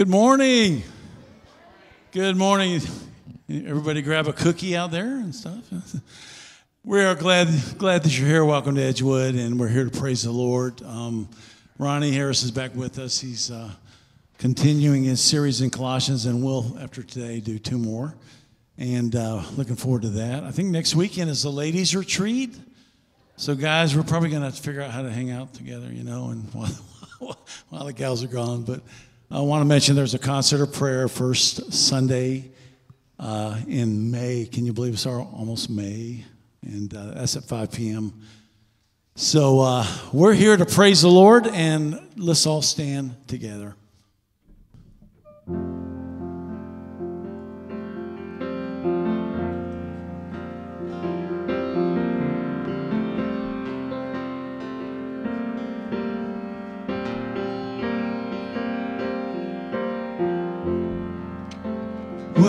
Good morning. Good morning. Everybody grab a cookie out there and stuff. We are glad glad that you're here. Welcome to Edgewood, and we're here to praise the Lord. Um, Ronnie Harris is back with us. He's uh, continuing his series in Colossians, and we'll, after today, do two more. And uh, looking forward to that. I think next weekend is the ladies' retreat. So, guys, we're probably going to have to figure out how to hang out together, you know, and while, while the gals are gone. But I want to mention there's a concert of prayer first Sunday uh, in May. Can you believe it's almost May? And uh, that's at 5 p.m. So uh, we're here to praise the Lord, and let's all stand together.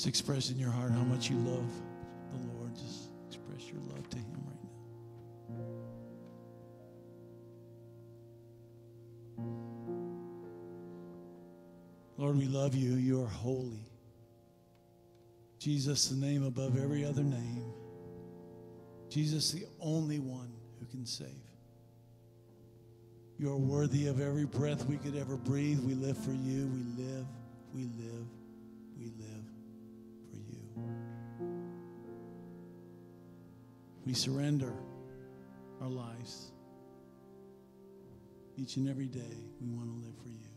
Just express in your heart how much you love the Lord. Just express your love to Him right now. Lord, we love you. You are holy. Jesus, the name above every other name. Jesus, the only one who can save. You are worthy of every breath we could ever breathe. We live for you. We live, we live, we live. We surrender our lives. Each and every day, we want to live for you.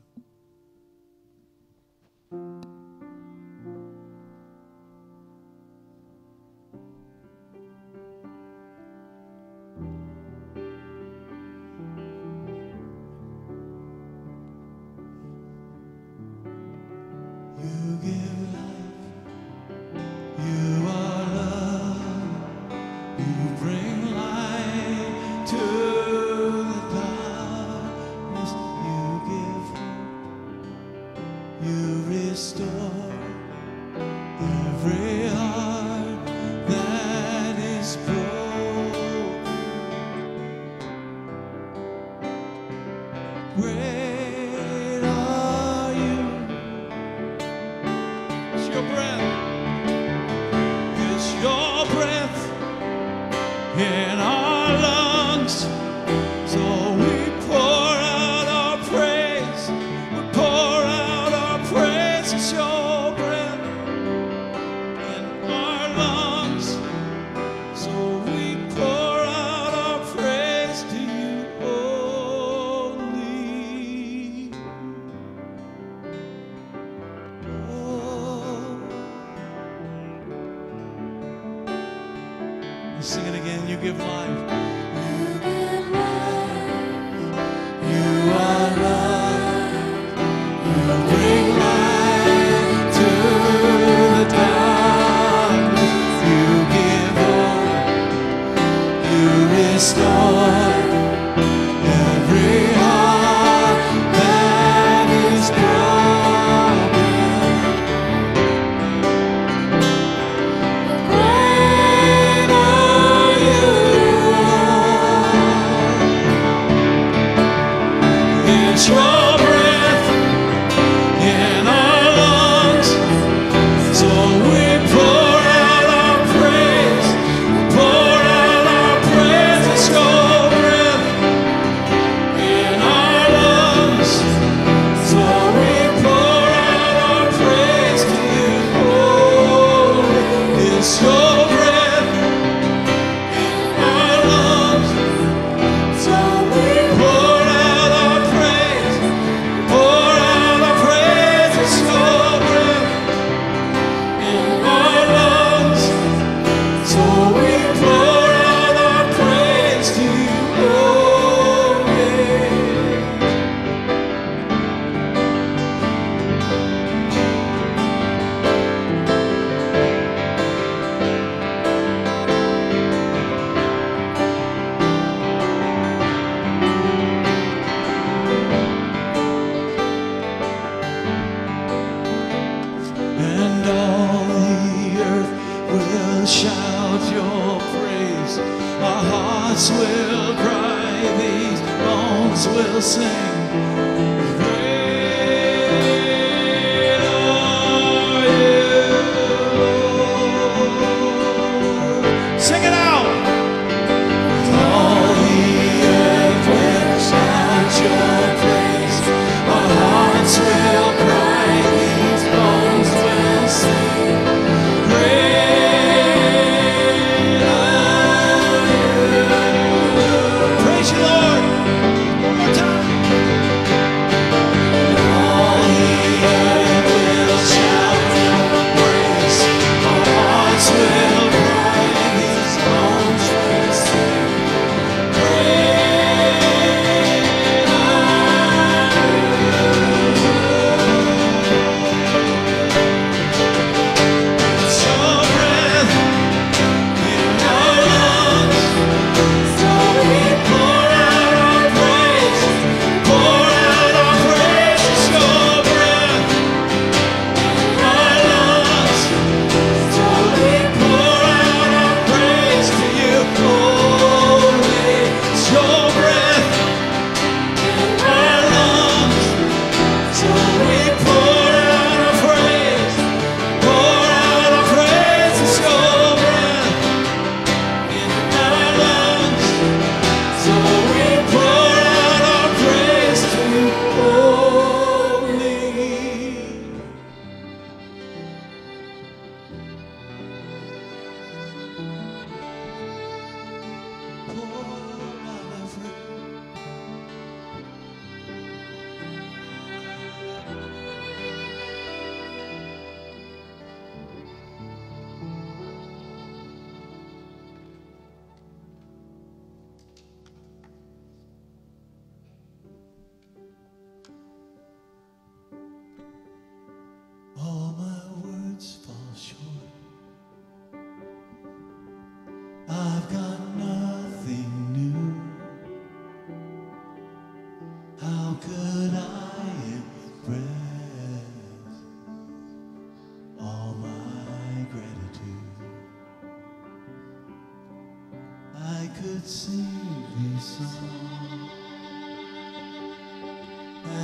could sing these song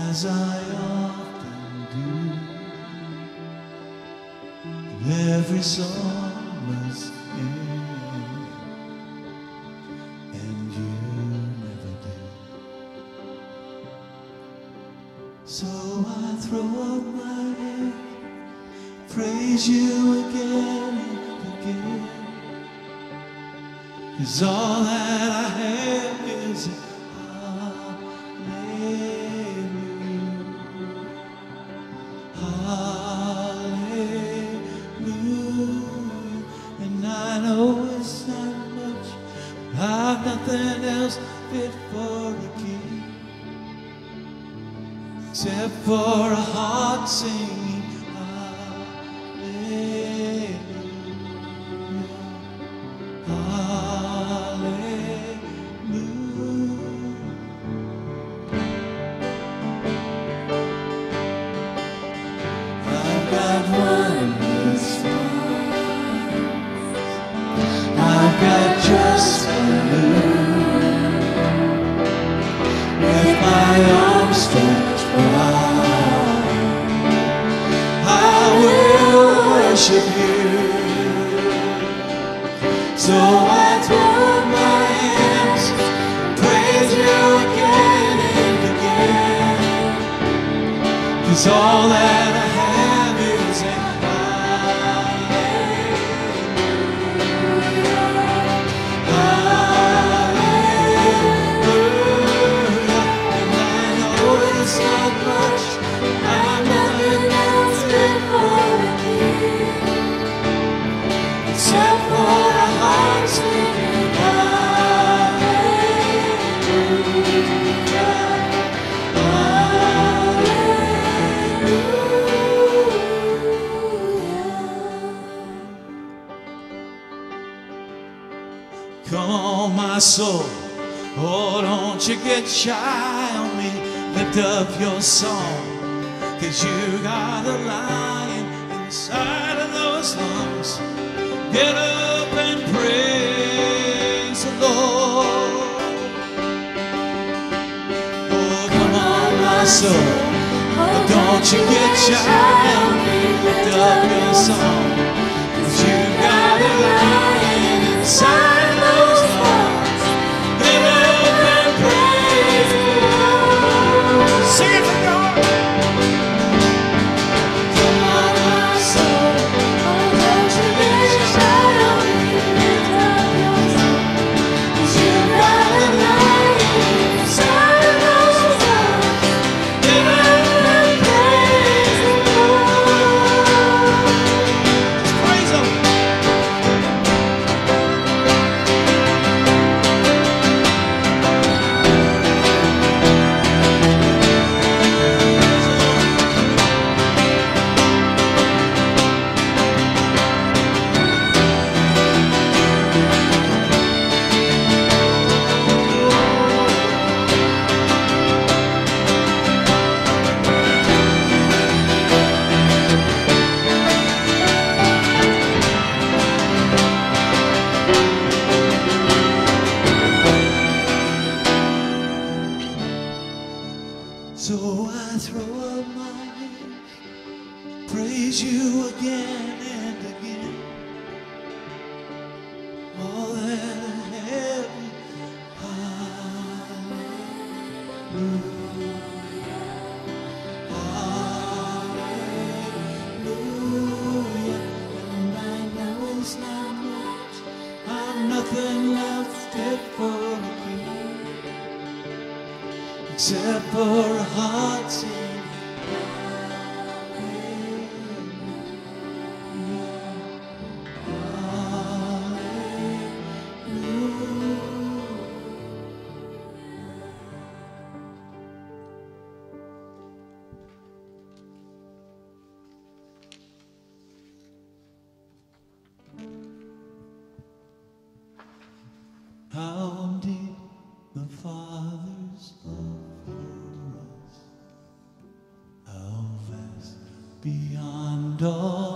as I often do. Every song. is all that I have. Come on, my soul. Oh, don't you get shy on me. Lift up your song. Cause you got a lion inside of those lungs. Get up and praise the Lord. Oh, come on, my soul. Oh, don't you get shy on me. Lift up your song. Cause you got a lion inside. sing it No.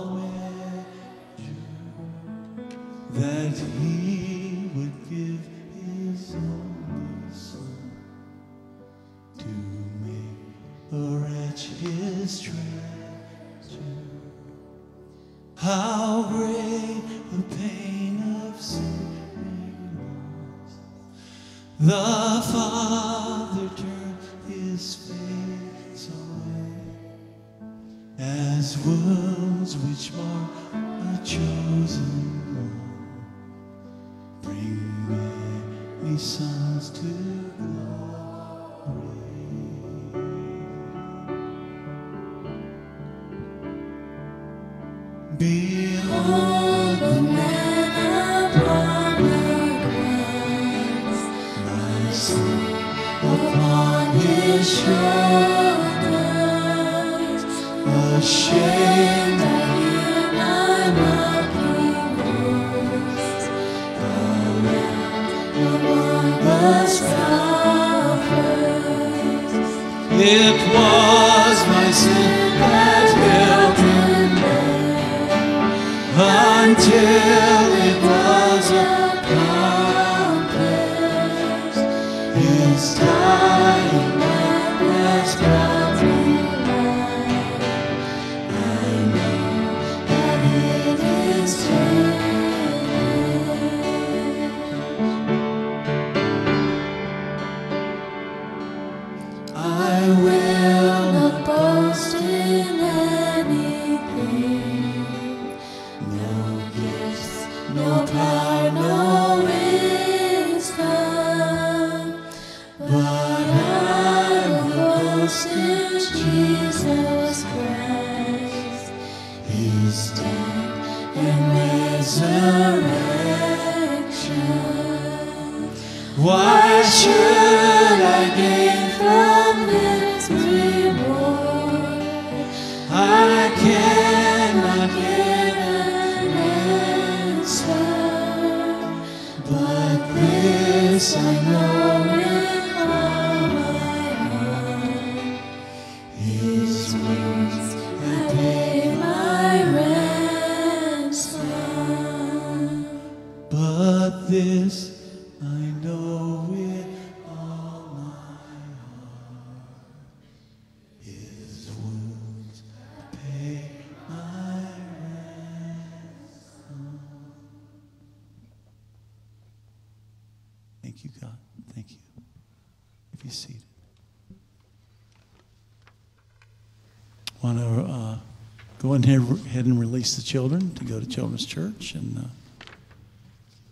Release the children to go to children's church. And uh,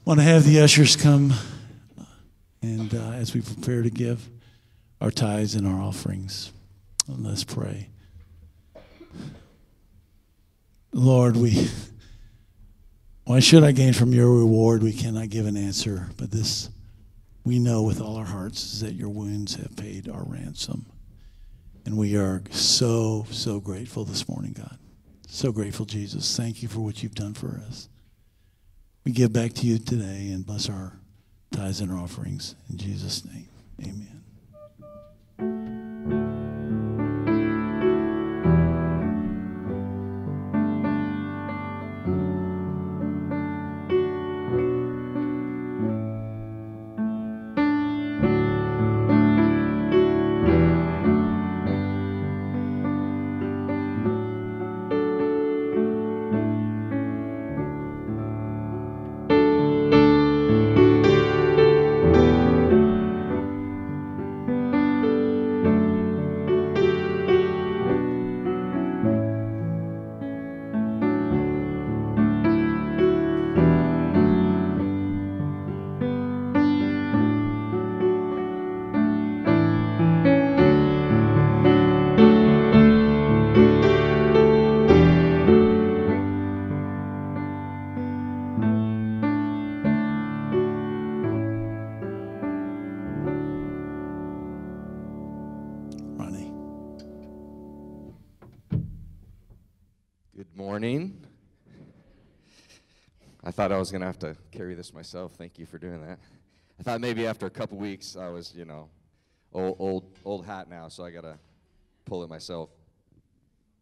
want to have the ushers come uh, and uh, as we prepare to give our tithes and our offerings let's pray. Lord we why should i gain from your reward? We cannot give an answer but this we know with all our hearts is that your wounds have paid our ransom. And we are so, so grateful this morning, God. So grateful, Jesus. Thank you for what you've done for us. We give back to you today and bless our tithes and our offerings. In Jesus' name, amen. Thought I was going to have to carry this myself. Thank you for doing that. I thought maybe after a couple weeks I was, you know, old old old hat now, so I got to pull it myself.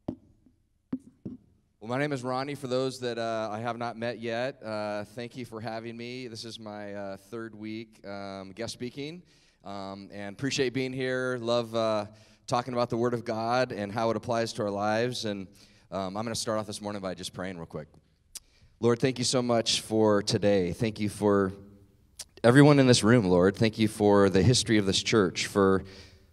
Well, my name is Ronnie. For those that uh, I have not met yet, uh, thank you for having me. This is my uh, third week um, guest speaking, um, and appreciate being here. Love uh, talking about the Word of God and how it applies to our lives. And um, I'm going to start off this morning by just praying real quick. Lord, thank you so much for today. Thank you for everyone in this room, Lord. Thank you for the history of this church, for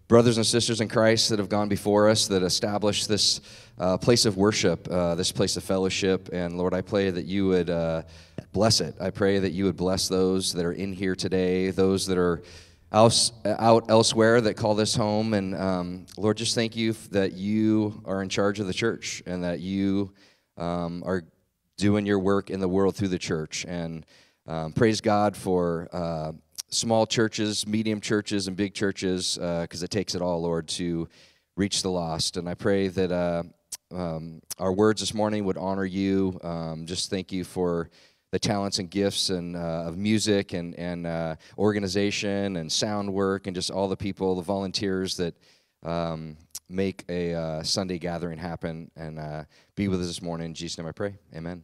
brothers and sisters in Christ that have gone before us, that established this uh, place of worship, uh, this place of fellowship. And Lord, I pray that you would uh, bless it. I pray that you would bless those that are in here today, those that are out elsewhere that call this home. And um, Lord, just thank you that you are in charge of the church and that you um, are doing your work in the world through the church. And um, praise God for uh, small churches, medium churches, and big churches, because uh, it takes it all, Lord, to reach the lost. And I pray that uh, um, our words this morning would honor you. Um, just thank you for the talents and gifts and uh, of music and and uh, organization and sound work and just all the people, the volunteers that um, make a uh, Sunday gathering happen. And uh, be with us this morning. In Jesus' name, I pray. Amen.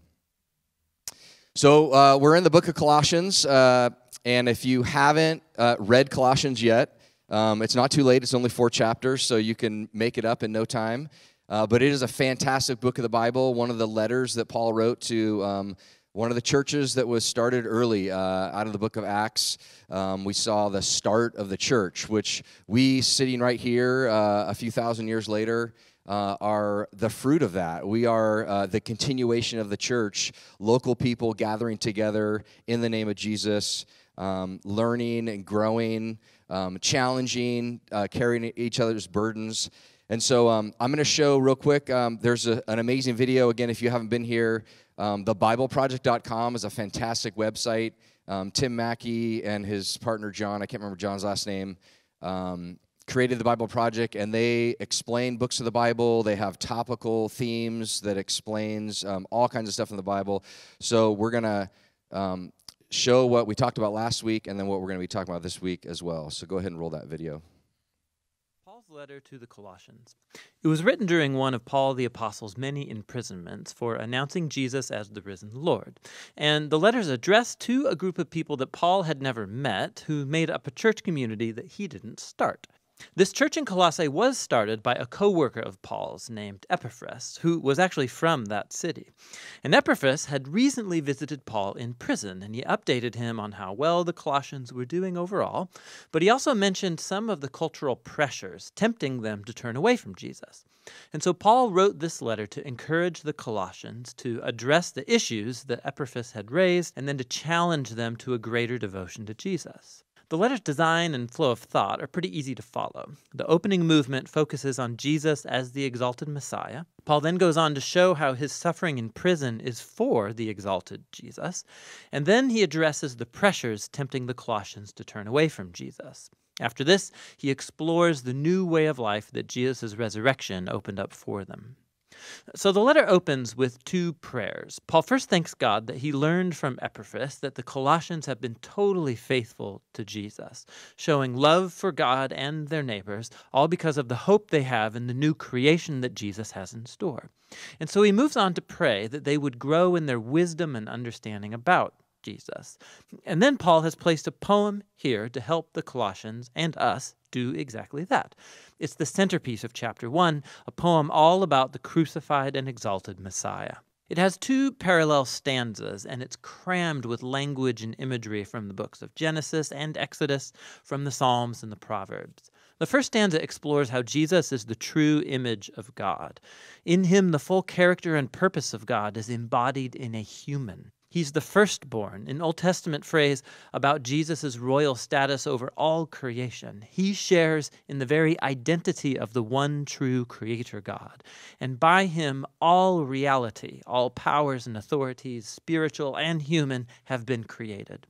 So uh, we're in the book of Colossians, uh, and if you haven't read Colossians yet, um, it's not too late. It's only four chapters, so you can make it up in no time. but it is a fantastic book of the Bible. One of the letters that Paul wrote to um, one of the churches that was started early uh, out of the book of Acts. Um, we saw the start of the church, which we, sitting right here uh, a few thousand years later, uh, are the fruit of that. We are uh, the continuation of the church, local people gathering together in the name of Jesus, um, learning and growing, um, challenging, uh, carrying each other's burdens. And so um, I'm going to show real quick. Um, there's a, an amazing video. Again, if you haven't been here, um, TheBibleProject.com is a fantastic website. Um, Tim Mackie and his partner John, I can't remember John's last name, um, created the Bible Project, and they explain books of the Bible. They have topical themes that explains um, all kinds of stuff in the Bible. So we're gonna um, show what we talked about last week, and then what we're gonna be talking about this week as well. So go ahead and roll that video letter to the Colossians. It was written during one of Paul the Apostle's many imprisonments for announcing Jesus as the risen Lord. And the letter is addressed to a group of people that Paul had never met who made up a church community that he didn't start. This church in Colossae was started by a co worker of Paul's named Epaphras, who was actually from that city. And Epaphras had recently visited Paul in prison, and he updated him on how well the Colossians were doing overall, but he also mentioned some of the cultural pressures tempting them to turn away from Jesus. And so Paul wrote this letter to encourage the Colossians to address the issues that Epaphras had raised and then to challenge them to a greater devotion to Jesus. The letter's design and flow of thought are pretty easy to follow. The opening movement focuses on Jesus as the exalted Messiah. Paul then goes on to show how his suffering in prison is for the exalted Jesus. And then he addresses the pressures tempting the Colossians to turn away from Jesus. After this, he explores the new way of life that Jesus' resurrection opened up for them. So the letter opens with two prayers. Paul first thanks God that he learned from Epaphras that the Colossians have been totally faithful to Jesus, showing love for God and their neighbors, all because of the hope they have in the new creation that Jesus has in store. And so he moves on to pray that they would grow in their wisdom and understanding about Jesus. And then Paul has placed a poem here to help the Colossians and us do exactly that. It's the centerpiece of chapter 1, a poem all about the crucified and exalted Messiah. It has two parallel stanzas, and it's crammed with language and imagery from the books of Genesis and Exodus, from the Psalms and the Proverbs. The first stanza explores how Jesus is the true image of God. In him, the full character and purpose of God is embodied in a human. He's the firstborn, an Old Testament phrase about Jesus' royal status over all creation. He shares in the very identity of the one true Creator God. And by him, all reality, all powers and authorities, spiritual and human, have been created.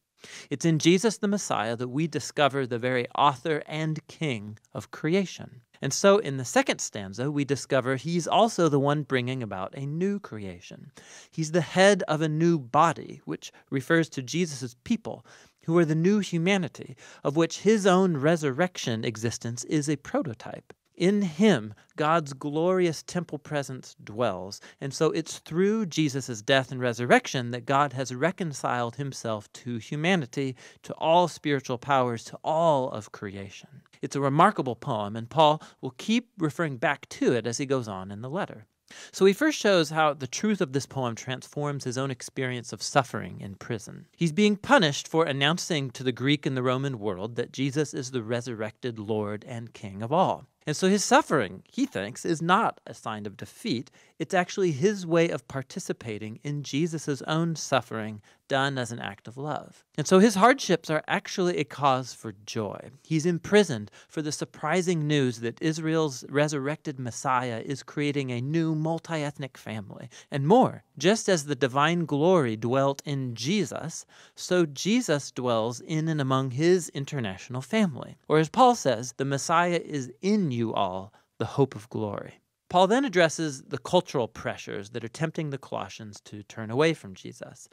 It's in Jesus the Messiah that we discover the very author and king of creation. And so in the second stanza, we discover he's also the one bringing about a new creation. He's the head of a new body, which refers to Jesus' people, who are the new humanity, of which his own resurrection existence is a prototype. In him, God's glorious temple presence dwells. And so it's through Jesus' death and resurrection that God has reconciled himself to humanity, to all spiritual powers, to all of creation. It's a remarkable poem, and Paul will keep referring back to it as he goes on in the letter. So he first shows how the truth of this poem transforms his own experience of suffering in prison. He's being punished for announcing to the Greek and the Roman world that Jesus is the resurrected Lord and King of all. And so his suffering, he thinks, is not a sign of defeat. It's actually his way of participating in Jesus' own suffering done as an act of love. And so his hardships are actually a cause for joy. He's imprisoned for the surprising news that Israel's resurrected Messiah is creating a new multi ethnic family. And more, just as the divine glory dwelt in Jesus, so Jesus dwells in and among his international family. Or as Paul says, the Messiah is in you all, the hope of glory. Paul then addresses the cultural pressures that are tempting the Colossians to turn away from Jesus.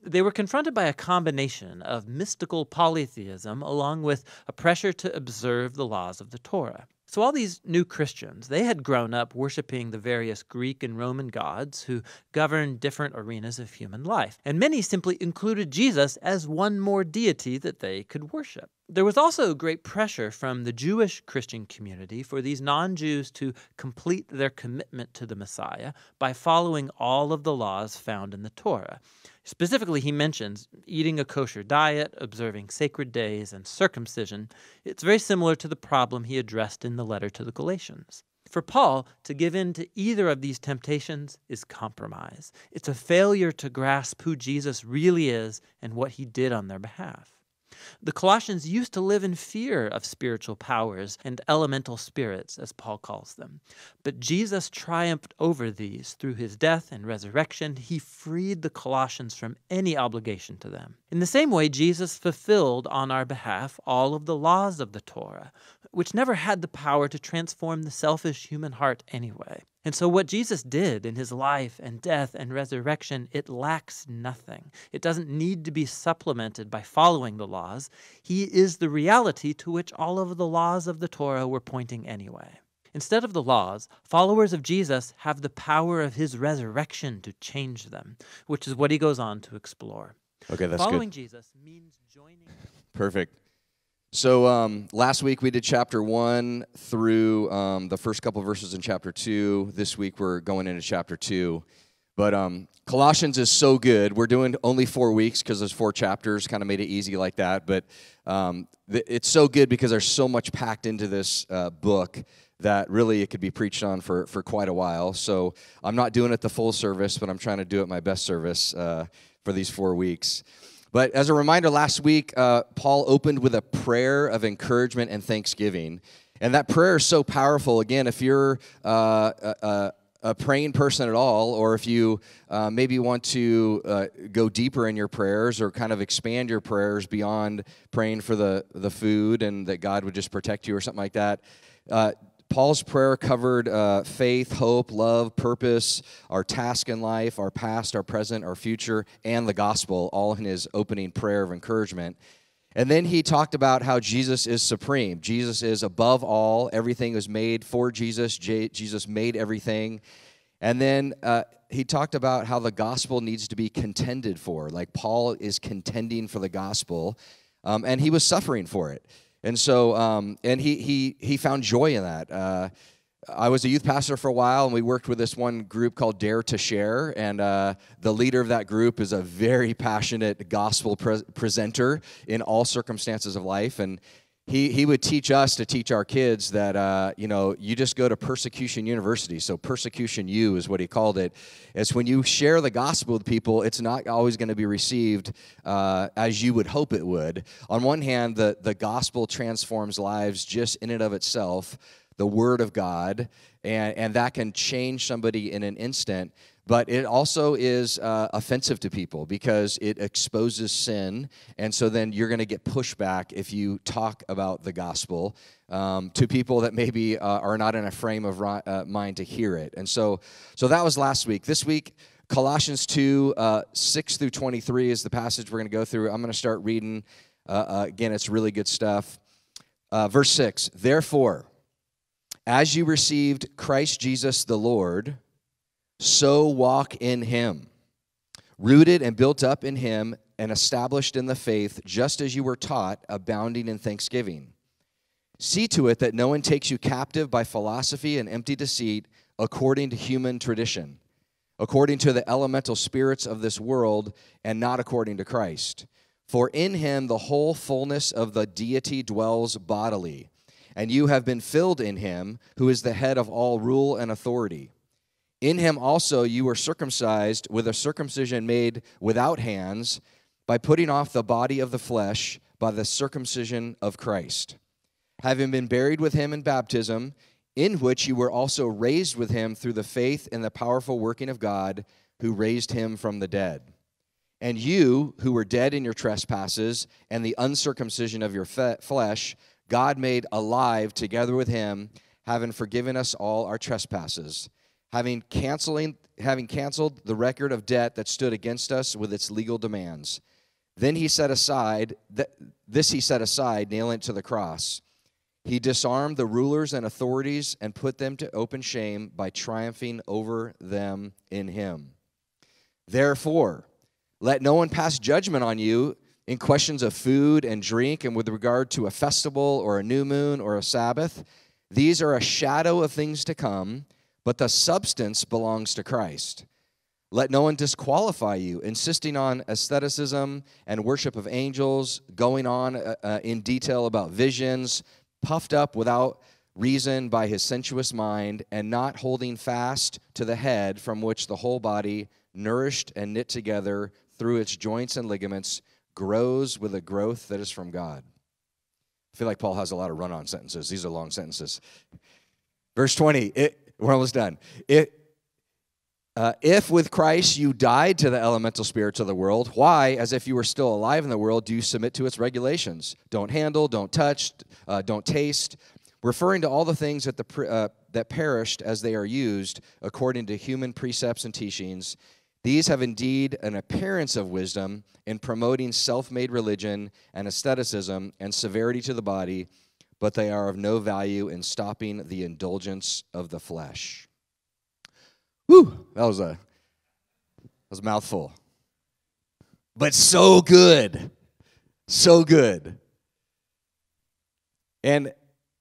They were confronted by a combination of mystical polytheism along with a pressure to observe the laws of the Torah. So, all these new Christians, they had grown up worshiping the various Greek and Roman gods who governed different arenas of human life. And many simply included Jesus as one more deity that they could worship. There was also great pressure from the Jewish Christian community for these non Jews to complete their commitment to the Messiah by following all of the laws found in the Torah. Specifically, he mentions eating a kosher diet, observing sacred days, and circumcision. It's very similar to the problem he addressed in the letter to the Galatians. For Paul, to give in to either of these temptations is compromise. It's a failure to grasp who Jesus really is and what he did on their behalf. The Colossians used to live in fear of spiritual powers and elemental spirits, as Paul calls them. But Jesus triumphed over these through his death and resurrection. He freed the Colossians from any obligation to them. In the same way, Jesus fulfilled on our behalf all of the laws of the Torah, which never had the power to transform the selfish human heart anyway. And so, what Jesus did in his life and death and resurrection, it lacks nothing. It doesn't need to be supplemented by following the laws. He is the reality to which all of the laws of the Torah were pointing anyway. Instead of the laws, followers of Jesus have the power of his resurrection to change them, which is what he goes on to explore. Okay, that's Following good. Jesus means joining. Perfect. So um, last week we did chapter one through um, the first couple verses in chapter two. This week we're going into chapter two. But um, Colossians is so good. We're doing only four weeks because there's four chapters, kind of made it easy like that. But um, th- it's so good because there's so much packed into this uh, book that really it could be preached on for, for quite a while. So I'm not doing it the full service, but I'm trying to do it my best service uh, for these four weeks. But as a reminder, last week, uh, Paul opened with a prayer of encouragement and thanksgiving. And that prayer is so powerful. Again, if you're uh, a, a, praying person at all, or if you uh, maybe want to uh, go deeper in your prayers or kind of expand your prayers beyond praying for the, the food and that God would just protect you or something like that, uh, Paul's prayer covered uh, faith, hope, love, purpose, our task in life, our past, our present, our future, and the gospel, all in his opening prayer of encouragement. And then he talked about how Jesus is supreme. Jesus is above all. Everything was made for Jesus. J- Jesus made everything. And then uh, he talked about how the gospel needs to be contended for. Like Paul is contending for the gospel, um, and he was suffering for it. And so, um, and he, he, he found joy in that. Uh, I was a youth pastor for a while, and we worked with this one group called Dare to Share. And uh, the leader of that group is a very passionate gospel pre- presenter in all circumstances of life. And he, he would teach us to teach our kids that uh, you know you just go to persecution university. So persecution u is what he called it. It's when you share the gospel with people it's not always going to be received uh, as you would hope it would. On one hand the, the gospel transforms lives just in and of itself the word of god and, and that can change somebody in an instant but it also is uh, offensive to people because it exposes sin. And so then you're going to get pushback if you talk about the gospel um, to people that maybe uh, are not in a frame of ri- uh, mind to hear it. And so so that was last week. This week colossians 2 uh, 6 through 23 is the passage we're going to go through. I'm going to start reading uh, uh, again it's really good stuff. Verse 6 therefore As you received Christ Jesus the Lord, so walk in him, rooted and built up in him and established in the faith, just as you were taught, abounding in thanksgiving. See to it that no one takes you captive by philosophy and empty deceit, according to human tradition, according to the elemental spirits of this world, and not according to Christ. For in him the whole fullness of the deity dwells bodily and you have been filled in him, who is the head of all rule and authority. In him also you were circumcised with a circumcision made without hands, by putting off the body of the flesh by the circumcision of Christ. Having been buried with him in baptism, in which you were also raised with him through the faith in the powerful working of God who raised him from the dead. And you, who were dead in your trespasses and the uncircumcision of your flesh, God made alive together with him, having forgiven us all our trespasses, having canceling having canceled the record of debt that stood against us with its legal demands. Then he set aside this he set aside, nailing it to the cross. He disarmed the rulers and authorities and put them to open shame by triumphing over them in him. Therefore, let no one pass judgment on you in questions of food and drink and with regard to a festival or a new moon or a Sabbath. These are a shadow of things to come, but the substance belongs to Christ. Let no one disqualify you, insisting on asceticism and worship of angels, going on uh, uh, in detail about visions, puffed up without reason by his sensuous mind, and not holding fast to the head from which the whole body, nourished and knit together through its joints and ligaments, grows with a growth that is from God. I feel like Paul has a lot of run on sentences. These are long sentences. Verse 20, it, we're almost done. It, uh, if with Christ you died to the elemental spirits of the world, why, as if you were still alive in the world, do you submit to its regulations? Don't handle, don't touch, uh, don't taste, referring to all the things that, the, uh, that perished as they are used according to human precepts and teachings these have indeed an appearance of wisdom in promoting self made religion and asceticism and severity to the body, but they are of no value in stopping the indulgence of the flesh. Whew, that was a, that was a mouthful. But so good. So good. And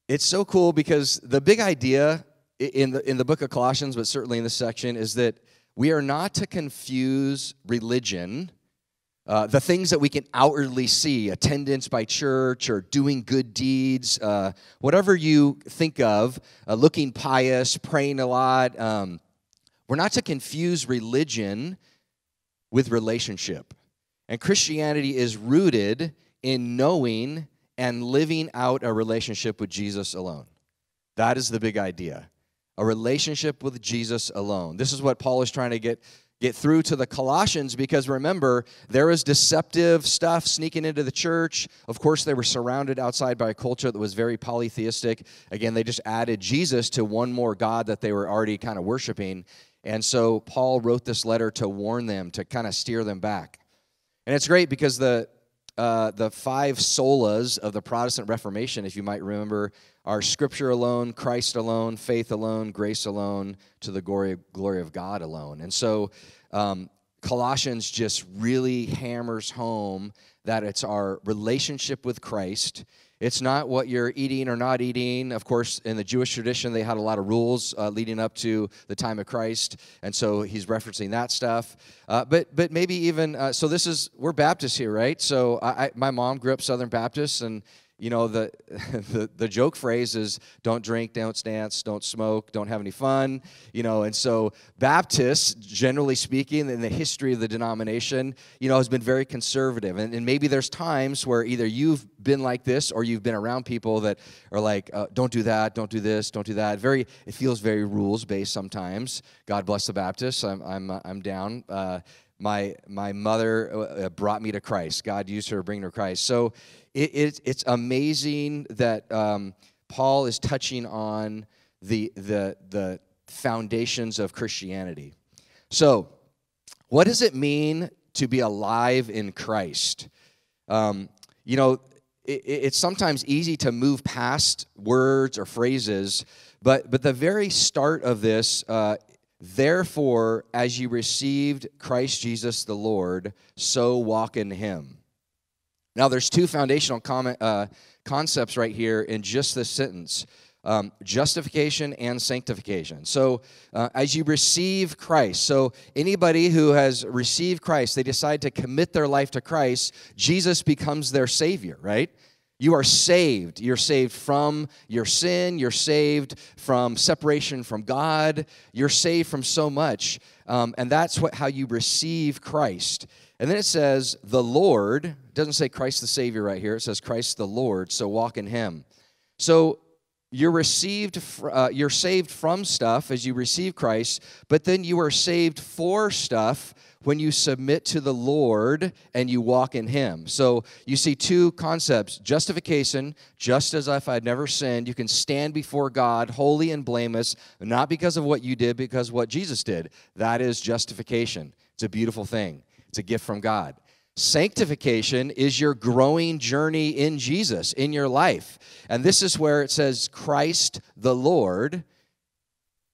it's so cool because the big idea in the, in the book of Colossians, but certainly in this section, is that we are not to confuse religion, uh, the things that we can outwardly see, attendance by church or doing good deeds, uh, whatever you think of, uh, looking pious, praying a lot. Um, we're not to confuse religion with relationship. And Christianity is rooted in knowing and living out a relationship with Jesus alone. That is the big idea a relationship with Jesus alone. This is what Paul is trying to get get through to the Colossians because remember, there was deceptive stuff sneaking into the church. Of course, they were surrounded outside by a culture that was very polytheistic. Again, they just added Jesus to one more God that they were already kind of worshiping. And so Paul wrote this letter to warn them, to kind of steer them back. And it's great because the uh, the five solas of the Protestant Reformation, if you might remember, are Scripture alone, Christ alone, faith alone, grace alone, to the glory, glory of God alone. And so um, Colossians just really hammers home that it's our relationship with Christ it's not what you're eating or not eating. Of course, in the Jewish tradition, they had a lot of rules uh, leading up to the time of Christ, and so he's referencing that stuff. Uh, but but maybe even uh, so. This is we're Baptists here, right? So I, I, my mom grew up Southern Baptist, and you know the, the the joke phrase is don't drink don't dance don't smoke don't have any fun you know and so baptists generally speaking in the history of the denomination you know has been very conservative. And, and maybe there's times where either you've been like this or you've been around people that are like uh, don't do that don't do this don't do that. Very it feels very rules based sometimes. God bless the baptists. I'm i'm, I'm down. Uh, my my mother uh, brought me to christ. God used her to bring her to christ. So it, it, it's amazing that um, Paul is touching on the, the, the foundations of Christianity. So, what does it mean to be alive in Christ? Um, you know, it, it's sometimes easy to move past words or phrases, but, but the very start of this, uh, therefore, as you received Christ Jesus the Lord, so walk in him. Now, there's two foundational comment, uh, concepts right here in just this sentence um, justification and sanctification. So, uh, as you receive Christ, so anybody who has received Christ, they decide to commit their life to Christ, Jesus becomes their Savior, right? You are saved. You're saved from your sin. You're saved from separation from God. You're saved from so much. Um, and that's what, how you receive Christ. And then it says, the Lord, it doesn't say Christ the Savior right here. It says Christ the Lord. So walk in Him. So you're received uh, you're saved from stuff as you receive christ but then you are saved for stuff when you submit to the lord and you walk in him so you see two concepts justification just as if i'd never sinned you can stand before god holy and blameless not because of what you did because what jesus did that is justification it's a beautiful thing it's a gift from god Sanctification is your growing journey in Jesus, in your life. And this is where it says, Christ the Lord,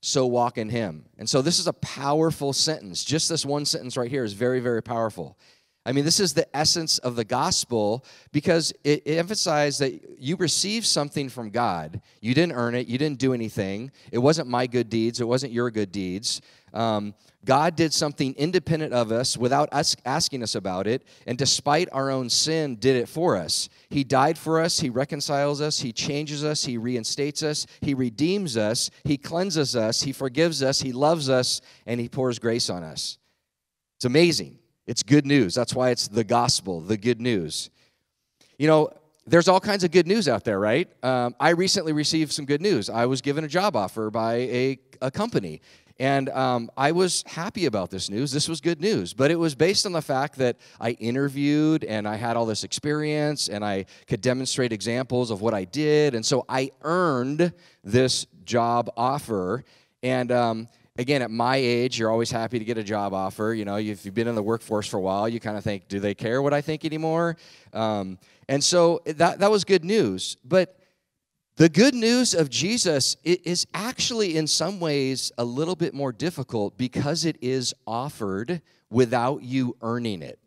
so walk in him. And so this is a powerful sentence. Just this one sentence right here is very, very powerful. I mean, this is the essence of the gospel because it, it emphasized that you received something from God. You didn't earn it, you didn't do anything. It wasn't my good deeds, it wasn't your good deeds. Um, God did something independent of us without us asking us about it, and despite our own sin, did it for us. He died for us, He reconciles us, He changes us, He reinstates us, He redeems us, He cleanses us, He forgives us, He loves us, and He pours grace on us. It's amazing. It's good news. That's why it's the gospel, the good news. You know, there's all kinds of good news out there, right? Um, I recently received some good news. I was given a job offer by a, a company, and um, I was happy about this news. This was good news. But it was based on the fact that I interviewed and I had all this experience and I could demonstrate examples of what I did. And so I earned this job offer. And um, again, at my age, you're always happy to get a job offer. You know, if you've been in the workforce for a while, you kind of think, do they care what I think anymore? Um, and so that, that was good news. But the good news of Jesus is actually, in some ways, a little bit more difficult because it is offered without you earning it.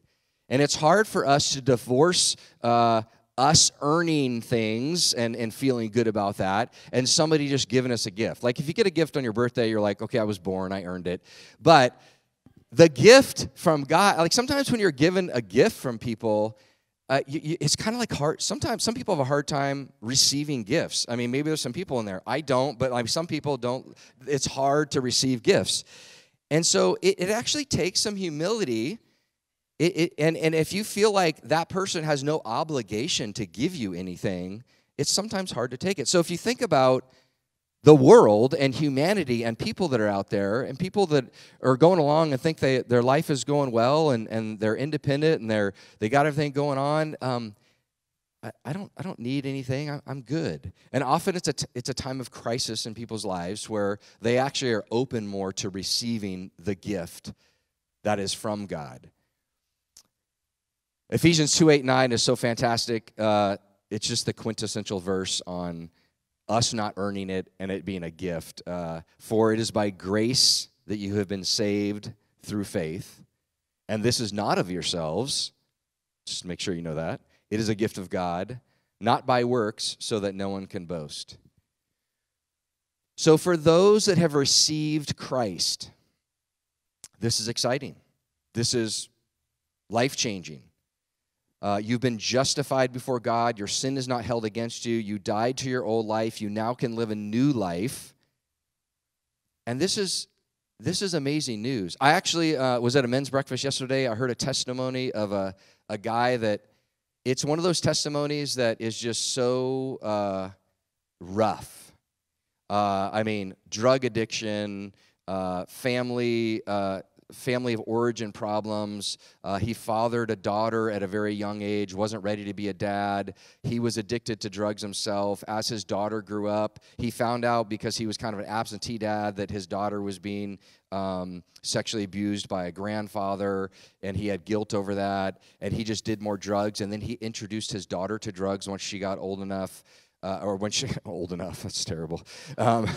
And it's hard for us to divorce uh, us earning things and, and feeling good about that and somebody just giving us a gift. Like if you get a gift on your birthday, you're like, okay, I was born, I earned it. But the gift from God, like sometimes when you're given a gift from people, uh, you, you, it's kind of like hard. Sometimes some people have a hard time receiving gifts. I mean, maybe there's some people in there. I don't, but like some people don't. It's hard to receive gifts, and so it, it actually takes some humility. It, it, and, and if you feel like that person has no obligation to give you anything, it's sometimes hard to take it. So if you think about the world and humanity and people that are out there and people that are going along and think they, their life is going well and, and they're independent and they're they got everything going on um, I, I, don't i don't need anything. I, i'm good. And often it's a, t- it's a time of crisis in people's lives where they actually are open more to receiving the gift that is from god ephesians 2 8 9 is so fantastic uh, it's just the quintessential verse on us not earning it and it being a gift. Uh, For it is by grace that you have been saved through faith. And this is not of yourselves. Just make sure you know that. It is a gift of God, not by works, so that no one can boast. So, for those that have received Christ, this is exciting. This is life changing. Uh, you've been justified before God. Your sin is not held against you. You died to your old life. You now can live a new life. And this is this is amazing news. I actually uh, was at a men's breakfast yesterday. I heard a testimony of a, a guy that it's one of those testimonies that is just so uh, rough. Uh, I mean, drug addiction, uh, family uh, family of origin problems. Uh, he fathered a daughter at a very young age, wasn't ready to be a dad. He was addicted to drugs himself. As his daughter grew up, he found out because he was kind of an absentee dad that his daughter was being um, sexually abused by a grandfather, and he had guilt over that. And he just did more drugs. And then he introduced his daughter to drugs once she got old enough. Uh, or when she old enough that's terrible um,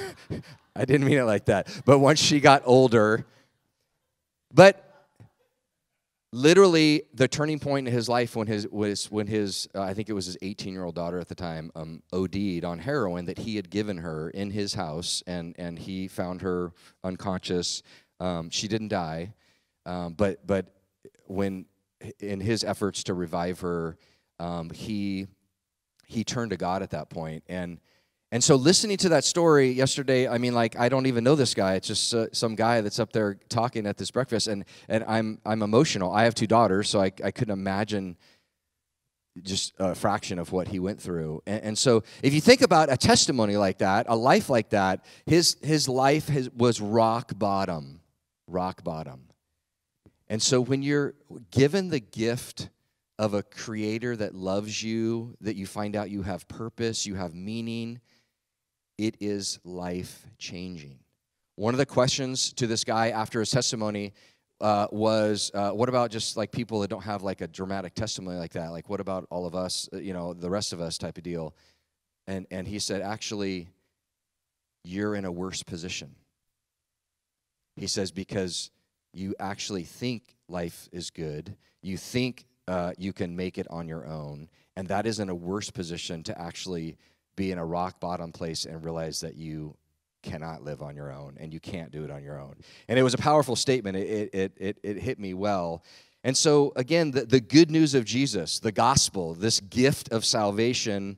i didn't mean it like that but once she got older but literally, the turning point in his life when his was when his uh, I think it was his 18 year old daughter at the time um, OD'd on heroin that he had given her in his house, and and he found her unconscious. Um, she didn't die, um, but but when in his efforts to revive her, um, he he turned to God at that point and and so listening to that story yesterday, I mean, like I don't even know this guy. It's just uh, some guy that's up there talking at this breakfast, and and I'm I'm emotional. I have two daughters, so I I couldn't imagine just a fraction of what he went through. And, and so if you think about a testimony like that, a life like that, his his life has, was rock bottom, rock bottom. And so when you're given the gift of a creator that loves you, that you find out you have purpose, you have meaning it is life changing. One of the questions to this guy after his testimony uh, was, uh, what about just like people that don't have like a dramatic testimony like that? Like, what about all of us, uh, you know, the rest of us type of deal? And, and he said, actually, you're in a worse position. He says, because you actually think life is good, you think uh, you can make it on your own, and that is in a worse position to actually be in a rock bottom place and realize that you cannot live on your own and you can't do it on your own. And it was a powerful statement. It, it, it, it hit me well. And so, again, the, the good news of Jesus, the gospel, this gift of salvation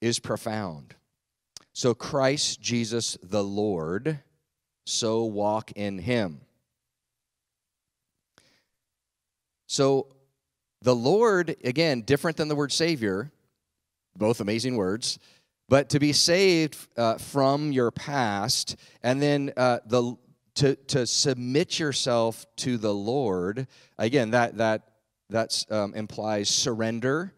is profound. So, Christ Jesus the Lord, so walk in him. So, the Lord, again, different than the word Savior, both amazing words. But to be saved uh, from your past and then uh, the, to, to submit yourself to the Lord, again, that, that that's, um, implies surrender,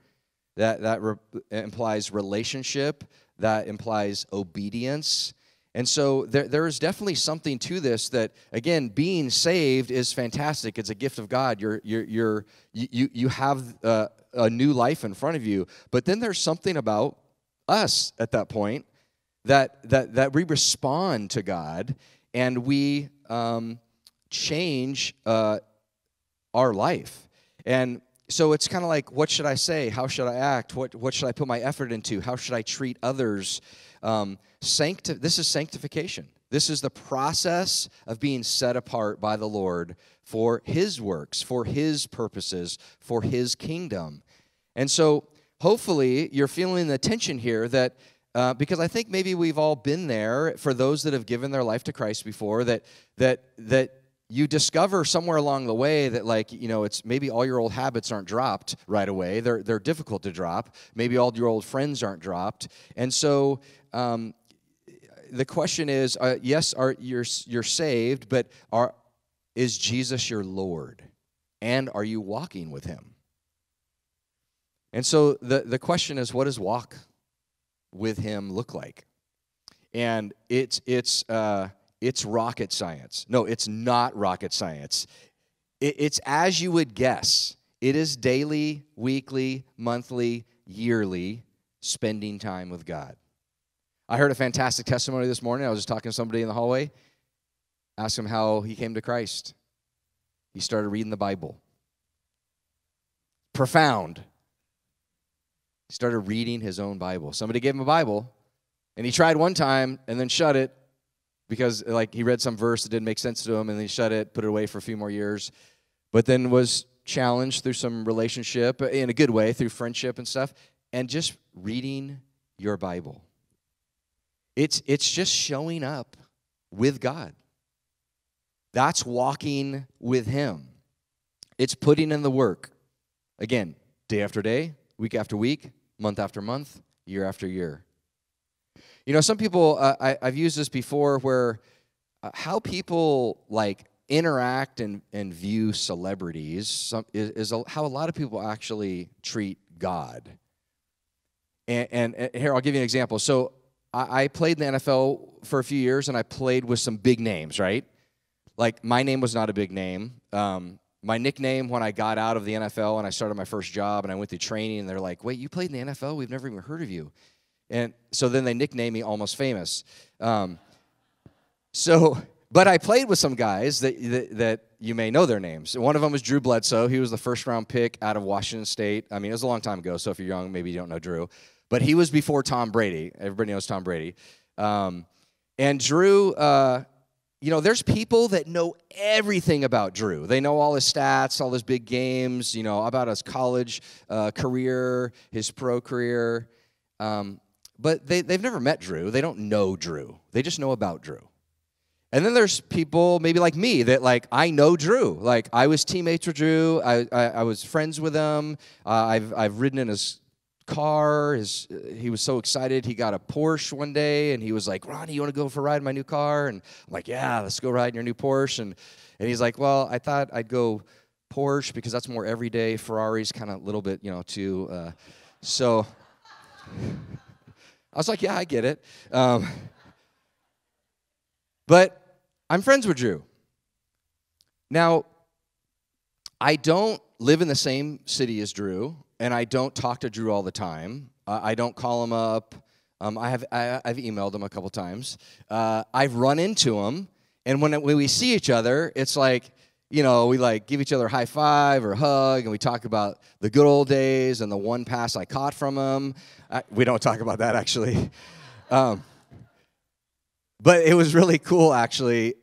that, that re- implies relationship, that implies obedience. And so there, there is definitely something to this that, again, being saved is fantastic. It's a gift of God. You're, you're, you're, you, you have uh, a new life in front of you. But then there's something about us at that point that that that we respond to God and we um, change uh, our life. And so it's kind of like, what should I say? How should I act? What what should I put my effort into? How should I treat others? Um, sancti- this is sanctification. This is the process of being set apart by the Lord for His works, for His purposes, for His kingdom. And so hopefully you're feeling the tension here that uh, because I think maybe we've all been there for those that have given their life to Christ before that that that you discover somewhere along the way that like you know it's maybe all your old habits aren't dropped right away. They're they're difficult to drop. Maybe all your old friends aren't dropped. And so um, the question is uh, yes are you're you're saved but are is Jesus your Lord? And are you walking with him and so the, the question is, what does walk with him look like? And it's, it's, uh, it's rocket science. No, it's not rocket science. It, it's as you would guess. It is daily, weekly, monthly, yearly spending time with God. I heard a fantastic testimony this morning. I was just talking to somebody in the hallway. Asked him how he came to Christ. He started reading the Bible. Profound. He started reading his own Bible. Somebody gave him a Bible, and he tried one time and then shut it because like he read some verse that didn't make sense to him and then he shut it, put it away for a few more years. But then was challenged through some relationship uh, in a good way, through friendship and stuff, and just reading your Bible. It's it's just showing up with God. That's walking with him. It's putting in the work. Again, day after day, week after week, month after month, year after year. You know, some people, uh, I, have used this before where uh, how people like interact and, and view celebrities some, is, is a, how a lot of people actually treat God. And, and, and here, I'll give you an example. So I, I played in the NFL for a few years, and I played with some big names, right? Like, my name was not a big name. Um, my nickname when I got out of the NFL and I started my first job and I went through training, and they're like, wait, you played in the NFL? We've never even heard of you. And so then they nicknamed me Almost Famous. Um, so, but I played with some guys that, that, that you may know their names. One of them was Drew Bledsoe. He was the first round pick out of Washington State. I mean, it was a long time ago, so if you're young, maybe you don't know Drew. But he was before Tom Brady. Everybody knows Tom Brady. Um, and Drew, uh, you know, there's people that know everything about Drew. They know all his stats, all his big games, you know, about his college uh, career, his pro career. Um, but they, they've never met Drew. They don't know Drew. They just know about Drew. And then there's people maybe like me that like I know Drew. Like I was teammates with Drew. I, I, I was friends with him. Uh, I've, I've ridden in his car. His, he was so excited. He got a Porsche one day and he was like, Ronnie, you want to go for a ride in my new car? And I'm like, yeah, let's go ride in your new Porsche. And, and he's like, well, I thought I'd go Porsche because that's more everyday. Ferrari's kind of a little bit, you know, too. Uh, so I was like, yeah, I get it. Um, but I'm friends with Drew. Now, I don't live in the same city as Drew, and I don't talk to Drew all the time. Uh, I don't call him up. Um, I have I, have emailed him a couple times. Uh, I've run into him, and when when we see each other, it's like you know we like give each other a high five or hug, and we talk about the good old days and the one pass I caught from him. I, we don't talk about that actually. Um, but it was really cool, actually.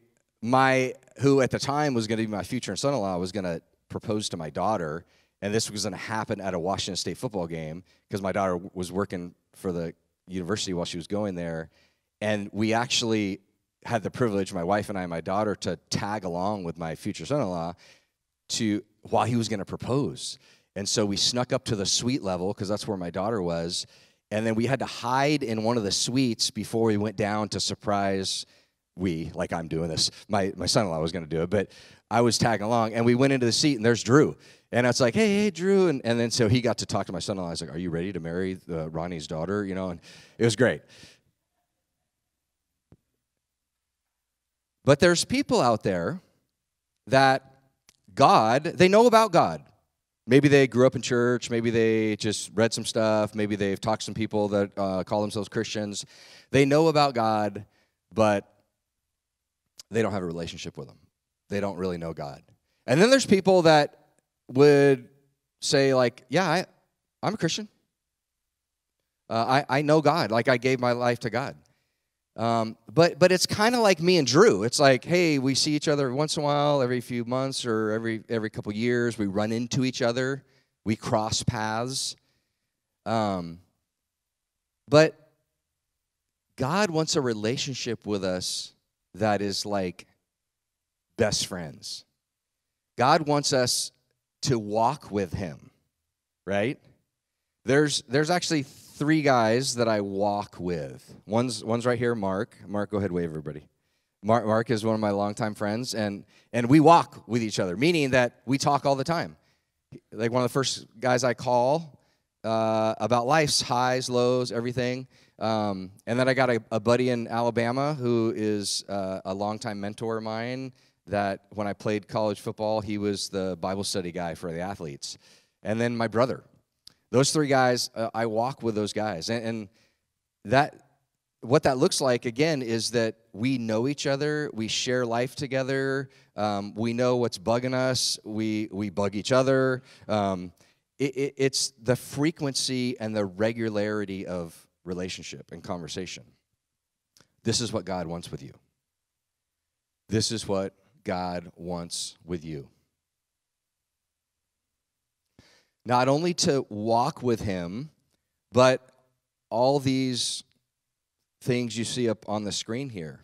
My who at the time was going to be my future son-in-law was going to propose to my daughter, and this was going to happen at a Washington State football game because my daughter was working for the university while she was going there, and we actually had the privilege, my wife and I, and my daughter, to tag along with my future son-in-law to while he was going to propose. And so we snuck up to the suite level because that's where my daughter was. And then we had to hide in one of the suites before we went down to surprise we like i'm doing this. My, my son-in-law was going to do it but i was tagging along and we went into the seat and there's drew and it's like hey hey drew and, and then so he got to talk to my son-in-law i was like are you ready to marry uh, ronnie's daughter you know and it was great but there's people out there that god they know about god Maybe they grew up in church. Maybe they just read some stuff. Maybe they've talked to some people that uh, call themselves Christians. They know about God, but they don't have a relationship with Him. They don't really know God. And then there's people that would say, like, yeah, I, I'm a Christian. Uh, I, I know God. Like, I gave my life to God. Um, but but it's kind of like me and Drew. It's like, hey, we see each other once in a while, every few months or every every couple years. We run into each other. We cross paths. Um, but God wants a relationship with us that is like best friends. God wants us to walk with Him, right? There's there's actually three guys that I walk with. One's one's right here, Mark. Mark, go ahead, wave everybody. Mark, Mark is one of my longtime friends, and and we walk with each other, meaning that we talk all the time. Like one of the first guys I call uh, about life's highs, lows, everything. Um, and then I got a, a, buddy in Alabama who is uh, a longtime mentor of mine. That when I played college football, he was the Bible study guy for the athletes. And then my brother, those three guys, uh, I walk with those guys. And, and that, what that looks like, again, is that we know each other, we share life together, um, we know what's bugging us, we, we bug each other. Um, it, it, it's the frequency and the regularity of relationship and conversation. This is what God wants with you. This is what God wants with you. not only to walk with him, but all these things you see up on the screen here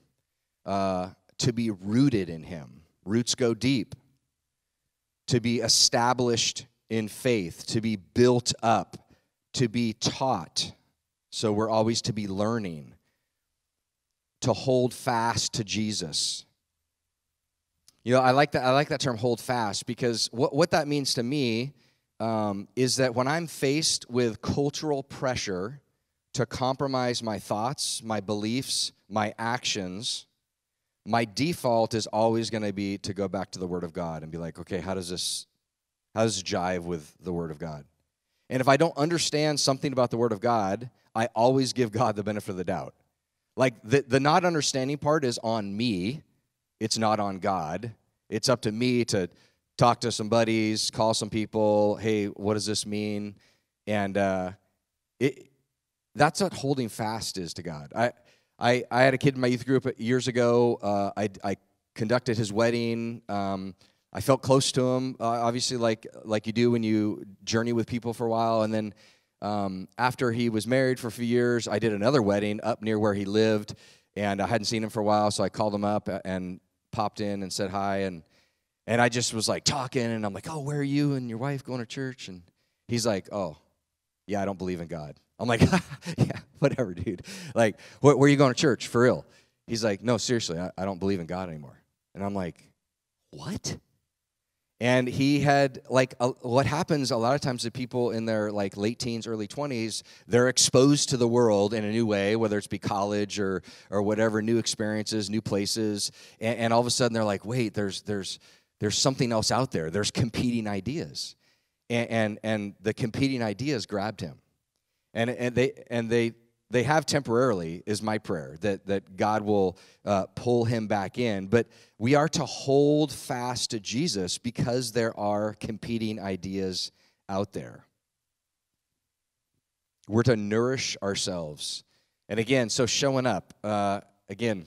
uh, to be rooted in him. Roots go deep. To be established in faith, to be built up, to be taught. So we're always to be learning, to hold fast to Jesus, You know, I like that. I like that term "hold fast" because what what that means to me um, is that when I'm faced with cultural pressure to compromise my thoughts, my beliefs, my actions, my default is always going to be to go back to the Word of God and be like, okay, how does this how does this jive with the Word of God? And if I don't understand something about the Word of God, I always give God the benefit of the doubt. Like the, the not understanding part is on me, it's not on God. It's up to me to talk to some buddies, call some people, hey, what does this mean? And uh, it, that's what holding fast is to God. I, I, I had a kid in my youth group years ago. Uh, I, I conducted his wedding. Um, I felt close to him, uh, obviously, like like you do when you journey with people for a while. And then um, after he was married for a few years, I did another wedding up near where he lived, and I hadn't seen him for a while, so I called him up and popped in and said hi, and and I just was like talking, and I'm like, oh, where are you and your wife going to church? And he's like, oh, yeah, I don't believe in God. I'm like, yeah, whatever, dude. Like, where, where are you going to church for real? He's like, no, seriously, I, I don't believe in God anymore. And I'm like, what? And he had like a, what happens a lot of times to people in their like late teens early 20s they're exposed to the world in a new way whether it's be college or or whatever new experiences new places. And, and all of a sudden they're like wait there's there's there's something else out there. There's competing ideas. And and, and the competing ideas grabbed him. And and they and they they have temporarily is my prayer that that god will uh, pull him back in. But we are to hold fast to jesus because there are competing ideas out there. We're to nourish ourselves. And again so showing up uh, again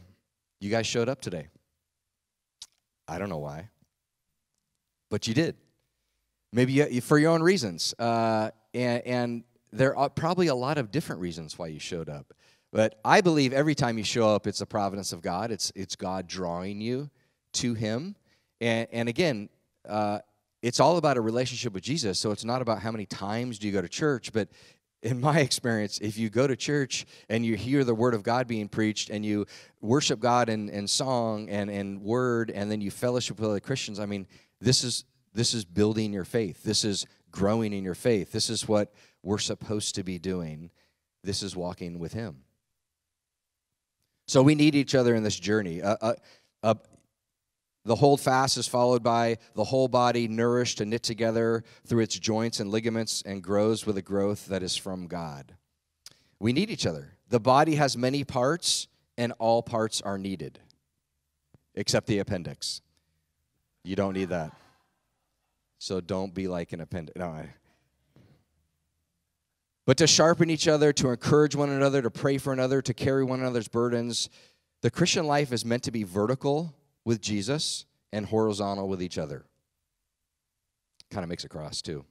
you guys showed up today. I don't know why but you did. Maybe you, for your own reasons uh, and, and there are probably a lot of different reasons why you showed up. But I believe every time you show up, it's a providence of God. It's, it's God drawing you to Him. And, and again, uh, it's all about a relationship with Jesus. So it's not about how many times do you go to church, but in my experience, if you go to church and you hear the word of God being preached and you worship God in, in song and, and word, and then you fellowship with other Christians, I mean, this is this is building your faith. This is growing in your faith. This is what we're supposed to be doing. This is walking with Him. So we need each other in this journey. Uh, uh, uh, the hold fast is followed by the whole body nourished and knit together through its joints and ligaments and grows with a growth that is from God. We need each other. The body has many parts, and all parts are needed, except the appendix. You don't need that. So don't be like an appendix. No, I, but to sharpen each other, to encourage one another, to pray for another, to carry one another's burdens. The Christian life is meant to be vertical with Jesus and horizontal with each other. Kind of makes a cross, too.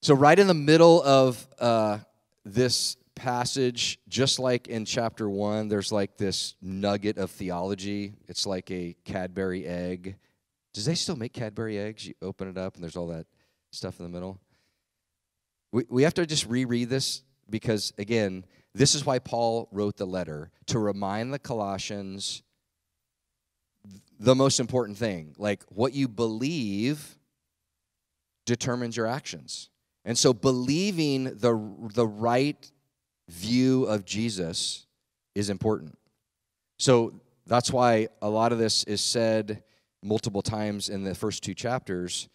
So, right in the middle of uh, this passage, just like in chapter one, there's like this nugget of theology. It's like a Cadbury egg. Does they still make Cadbury eggs? You open it up and there's all that stuff in the middle. We, we have to just reread this because, again, this is why Paul wrote the letter to remind the Colossians the most important thing. Like, what you believe determines your actions. And so, believing the, the right view of Jesus is important. So, that's why a lot of this is said multiple times in the first two chapters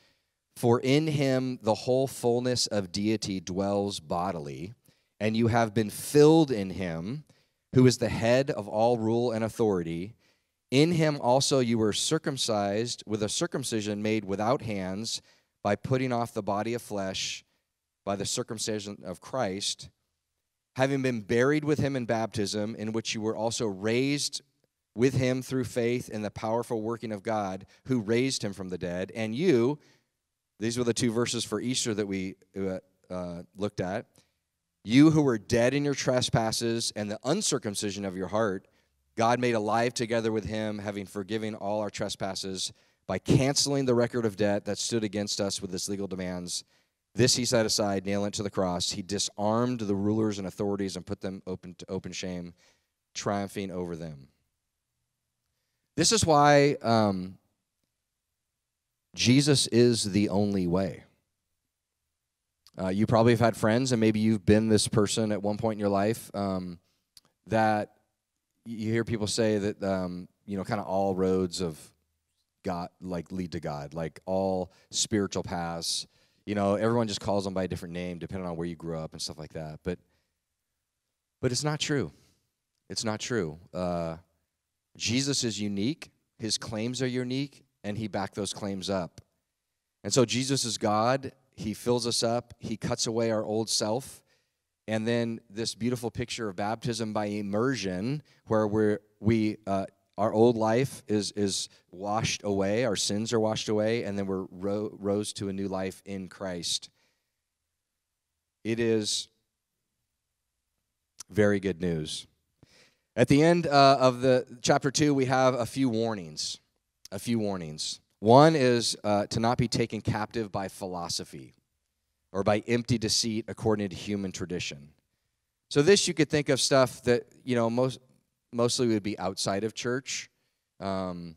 for in him the whole fullness of deity dwells bodily, and you have been filled in him, who is the head of all rule and authority. In him also you were circumcised with a circumcision made without hands by putting off the body of flesh by the circumcision of Christ, having been buried with him in baptism, in which you were also raised with him through faith in the powerful working of God who raised him from the dead, and you these were the two verses for Easter that we uh, uh, looked at. You who were dead in your trespasses and the uncircumcision of your heart, God made alive together with him, having forgiven all our trespasses by canceling the record of debt that stood against us with its legal demands. This he set aside, nailing it to the cross. He disarmed the rulers and authorities and put them open to open shame, triumphing over them. This is why um, Jesus is the only way. Uh, you probably have had friends, and maybe you've been this person at one point in your life um, that you hear people say that um, you know, kind of all roads of God like lead to God, like all spiritual paths. You know, everyone just calls them by a different name depending on where you grew up and stuff like that. But but it's not true. It's not true. Uh, Jesus is unique. His claims are unique, and he backed those claims up. And so Jesus is God. He fills us up. He cuts away our old self. And then this beautiful picture of baptism by immersion, where we're, we uh, our old life is is washed away our sins are washed away and then we're ro- rose to a new life in christ it is very good news at the end uh, of the chapter 2 we have a few warnings a few warnings one is uh, to not be taken captive by philosophy or by empty deceit according to human tradition so this you could think of stuff that you know most mostly would be outside of church. Um,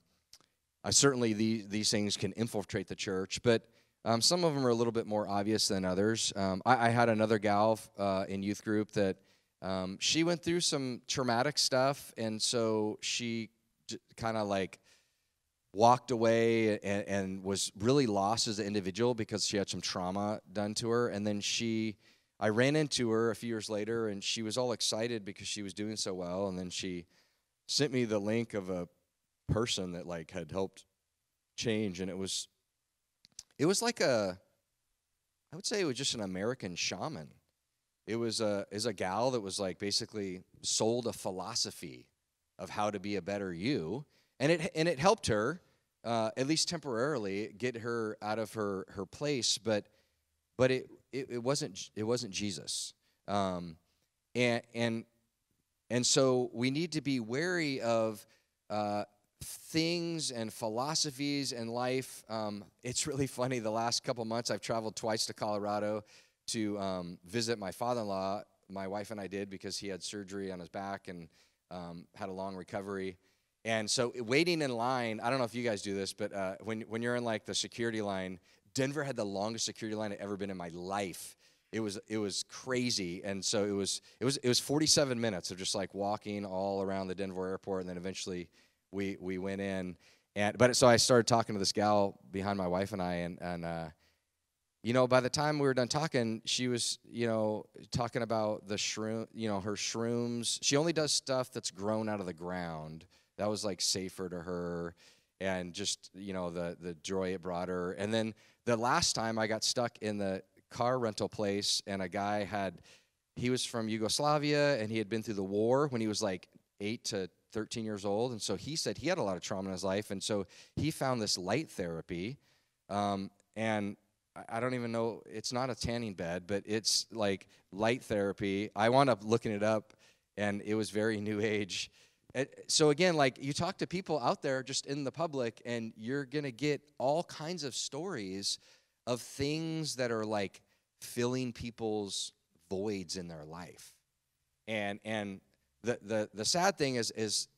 I certainly these these things can infiltrate the church, but um, some of them are a little bit more obvious than others. Um, I, I, had another gal uh, in youth group that um, she went through some traumatic stuff, and so she kind of like walked away and, and, was really lost as an individual because she had some trauma done to her, and then she I ran into her a few years later, and she was all excited because she was doing so well. And then she sent me the link of a person that like had helped change, and it was it was like a I would say it was just an American shaman. It was a is a gal that was like basically sold a philosophy of how to be a better you, and it and it helped her uh, at least temporarily get her out of her her place, but but it it, it wasn't it wasn't Jesus. Um, and and and so we need to be wary of uh, things and philosophies and life. Um, it's really funny. The last couple months, I've traveled twice to Colorado to um, visit my father-in-law. My wife and I did because he had surgery on his back and um, had a long recovery. And so, waiting in line, I don't know if you guys do this, but uh, when when you're in like the security line, Denver had the longest security line I've ever been in my life. It was it was crazy, and so it was it was it was 47 minutes of just like walking all around the Denver airport, and then eventually we we went in. And but so I started talking to this gal behind my wife and I, and and uh, you know by the time we were done talking, she was you know talking about the shroom, you know her shrooms. She only does stuff that's grown out of the ground. That was like safer to her and just you know the the joy it brought her. And then the last time I got stuck in the car rental place, and a guy had he was from Yugoslavia and he had been through the war when he was like eight to 13 years old. And so he said he had a lot of trauma in his life. And so he found this light therapy. Um, and I don't even know, it's not a tanning bed, but it's like light therapy. I wound up looking it up, and it was very new age Uh, so again like you talk to people out there just in the public and you're going to get all kinds of stories of things that are like filling people's voids in their life. And and the the, the sad thing is is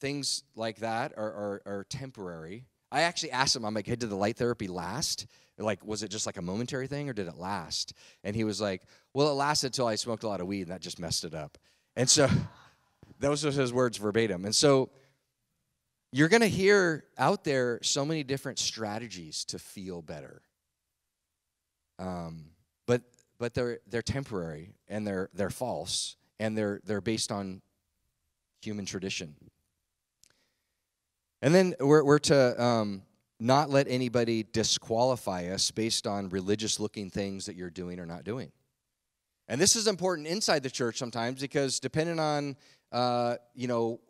things like that are, are, are temporary. I actually asked him i'm like hey did the light therapy last? Like was it just like a momentary thing or did it last? And he was like well it lasted until i smoked a lot of weed and that just messed it up. And so those are his words verbatim. And so you're going to hear out there so many different strategies to feel better. Um, but but they're they're temporary and they're they're false and they're they're based on human tradition. And then we're we're to um, not let anybody disqualify us based on religious looking things that you're doing or not doing. And this is important inside the church sometimes because depending on uh, you know,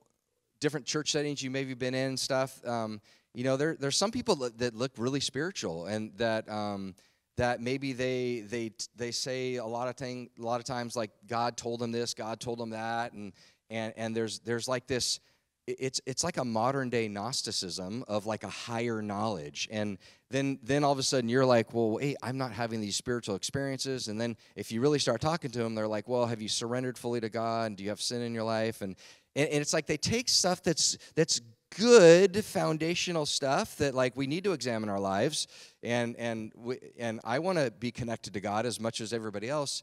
different church settings you maybe been in and stuff. Um, you know, there there's some people that, look really spiritual and that um, that maybe they they they say a lot of thing a lot of times like God told them this, God told them that, and and and there's there's like this it's it's like a modern day gnosticism of like a higher knowledge. And then then all of a sudden you're like well hey i'm not having these spiritual experiences. And then if you really start talking to them they're like well have you surrendered fully to god? And do you have sin in your life? And and, and it's like they take stuff that's that's good foundational stuff that like we need to examine our lives. And and we, and I want to be connected to God as much as everybody else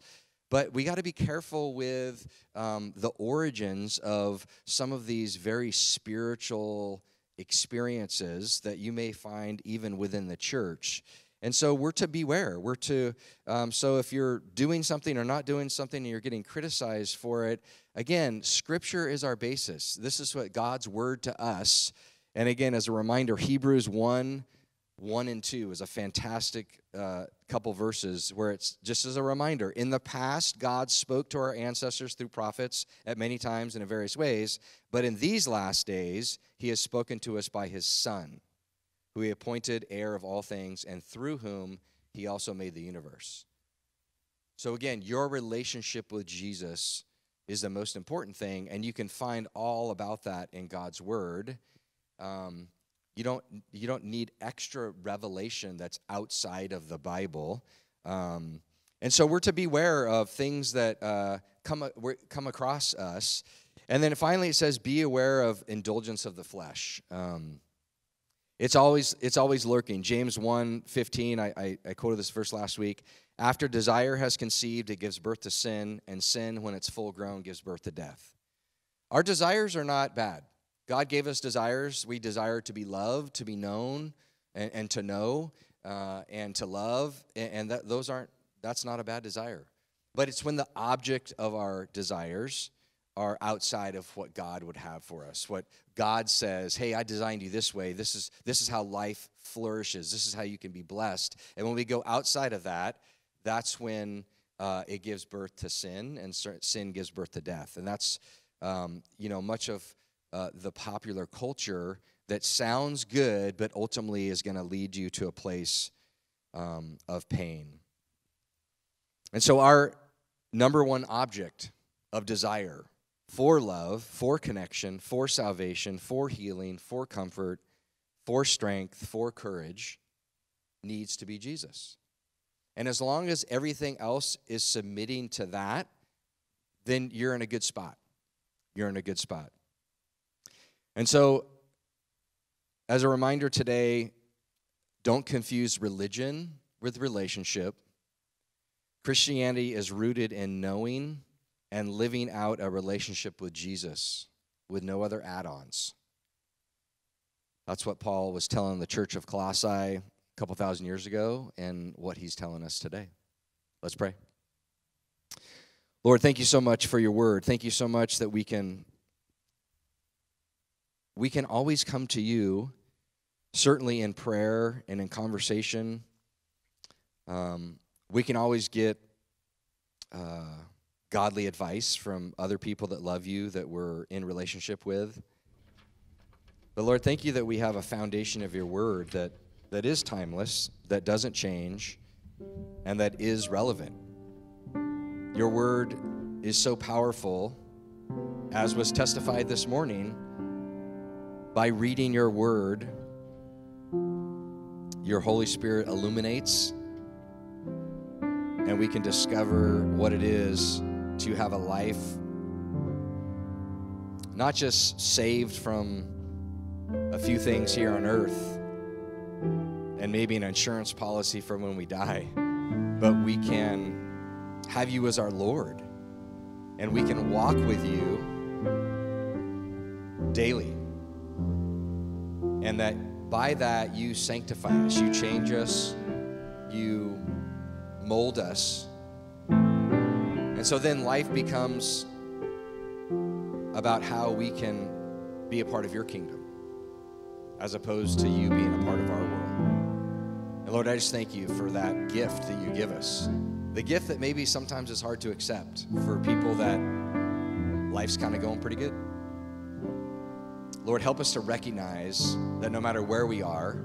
but we got to be careful with um, the origins of some of these very spiritual experiences that you may find even within the church and so we're to beware. We're to, um, so if you're doing something or not doing something and you're getting criticized for it, again, scripture is our basis. This is what God's word to us. And again, as a reminder, Hebrews 1 1 and 2 is a fantastic uh, couple verses where it's just as a reminder. In the past, God spoke to our ancestors through prophets at many times and in various ways, but in these last days, he has spoken to us by his Son who he appointed heir of all things, and through whom he also made the universe. So, again, your relationship with Jesus is the most important thing, and you can find all about that in God's Word. Um, you don't you don't need extra revelation that's outside of the Bible, um, and so we're to beware of things that uh, come come across us. And then finally, it says, "Be aware of indulgence of the flesh." Um, it's always, it's always lurking. James 1 15, I, I, I quoted this verse last week. After desire has conceived, it gives birth to sin, and sin, when it's full grown, gives birth to death. Our desires are not bad. God gave us desires. We desire to be loved, to be known, and, and to know, uh, and to love. And, and that, those aren't, that's not a bad desire. But it's when the object of our desires are outside of what God would have for us. What God says, "Hey, I designed you this way. This is this is how life flourishes. This is how you can be blessed." And when we go outside of that, that's when uh, it gives birth to sin, and sin gives birth to death. And that's um, you know much of uh, the popular culture that sounds good, but ultimately is going to lead you to a place um, of pain. And so, our number one object of desire for love, for connection, for salvation, for healing, for comfort, for strength, for courage needs to be Jesus. And as long as everything else is submitting to that, then you're in a good spot. You're in a good spot. And so, as a reminder today, don't confuse religion with relationship. Christianity is rooted in knowing and living out a relationship with Jesus with no other add ons. That's what Paul was telling the church of Colossae a couple thousand years ago, and what he's telling us today. Let's pray. Lord, thank you so much for your word. Thank you so much that we can we can always come to you, certainly in prayer and in conversation. Um, we can always get uh, godly advice from other people that love you, that we're in relationship with. But Lord, thank you that we have a foundation of your word that, that is timeless, that doesn't change, and that is relevant. Your word is so powerful, as was testified this morning, by reading your word, your Holy Spirit illuminates, and we can discover what it is to have a life not just saved from a few things here on earth and maybe an insurance policy for when we die, but we can have you as our Lord and we can walk with you daily. And that by that you sanctify us, you change us, you mold us and so then life becomes about how we can be a part of your kingdom as opposed to you being a part of our world. And Lord, I just thank you for that gift that you give us. The gift that maybe sometimes is hard to accept for people that life's kind of going pretty good. Lord, help us to recognize that no matter where we are,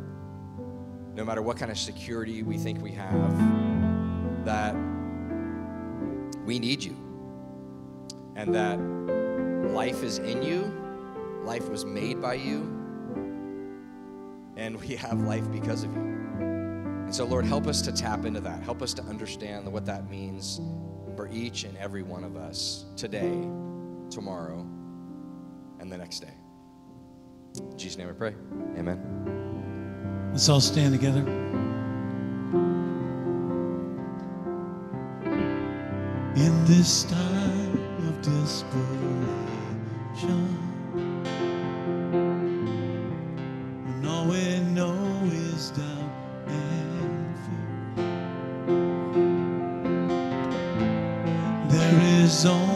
no matter what kind of security we think we have, that we need you. And that life is in you, life was made by you, and we have life because of you. And so, Lord, help us to tap into that. Help us to understand what that means for each and every one of us today, tomorrow, and the next day. In Jesus' name we pray. Amen. Let's all stand together. In this time of desperation, when all we know is doubt and fear, there is only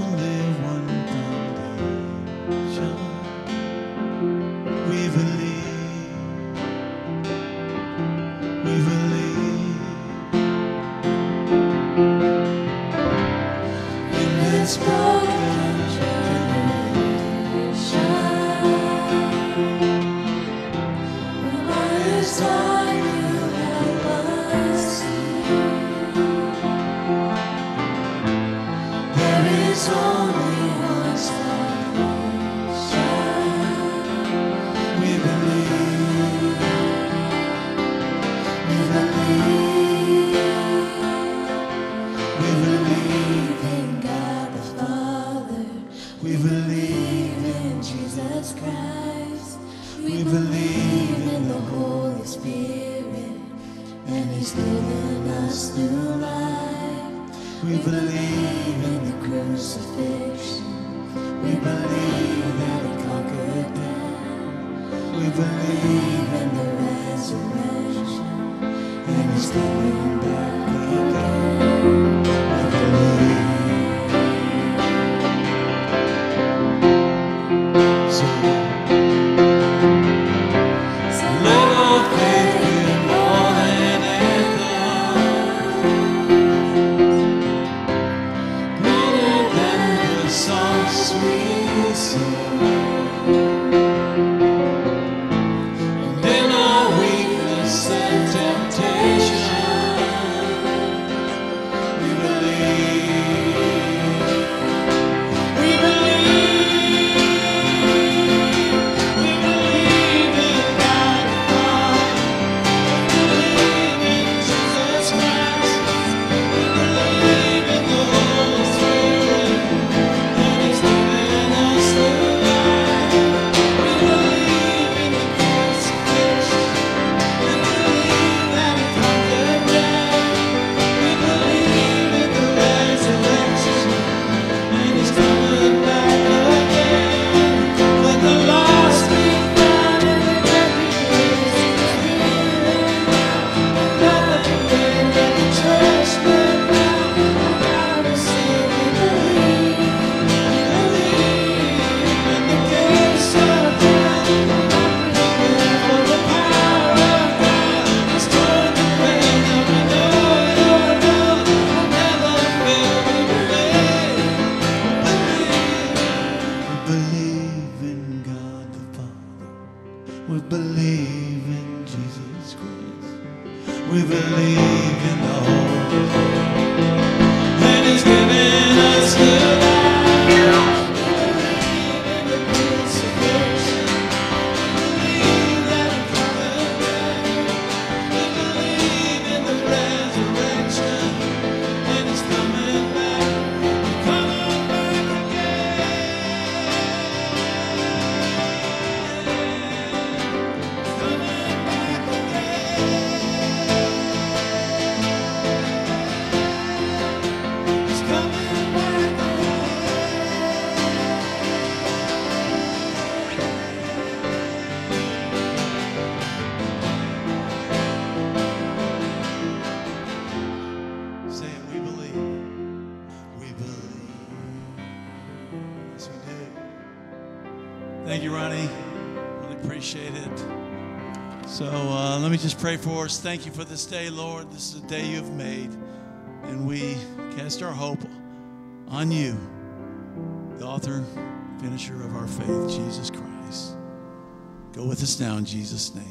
pray for us. Thank you for this day, Lord. This is a day you have made, and we cast our hope on you, the author, finisher of our faith, Jesus Christ. Go with us now in Jesus' name.